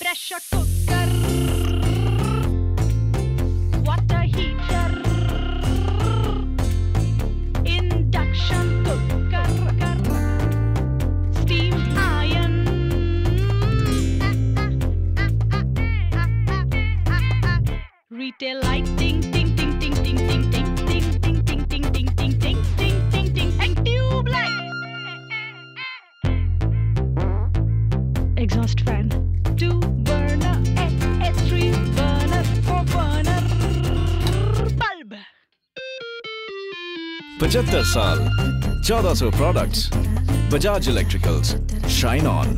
pressure cooker, water heater, induction cooker, steam iron, retail lighting, ding, ding, ding, ding, ding, ding. Exhaust fan Two burner, a, a three burner, four burner, bulb. 75 साल 1400 products Bajaj electricals shine on